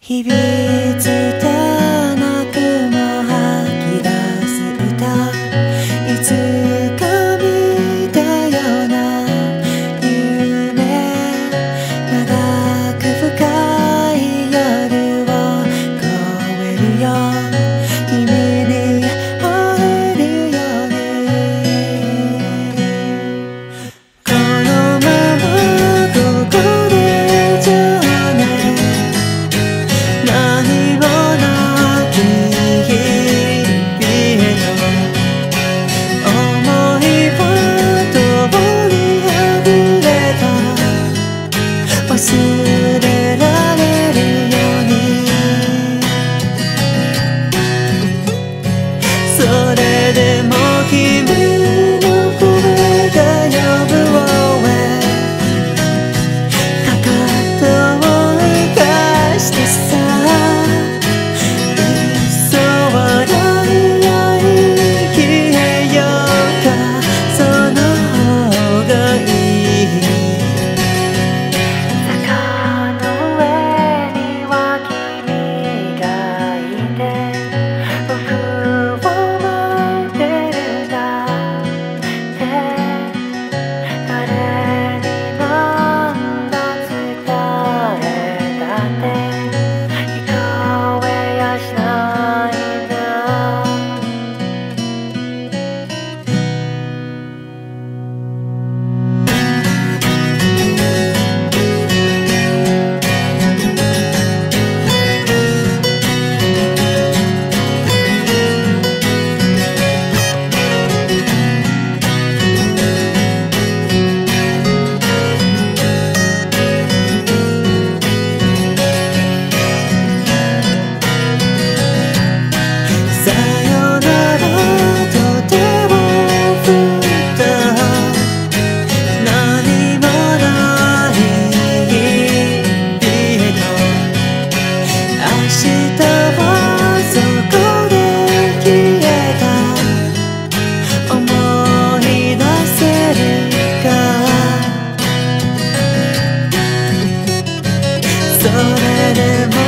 響いてそれでも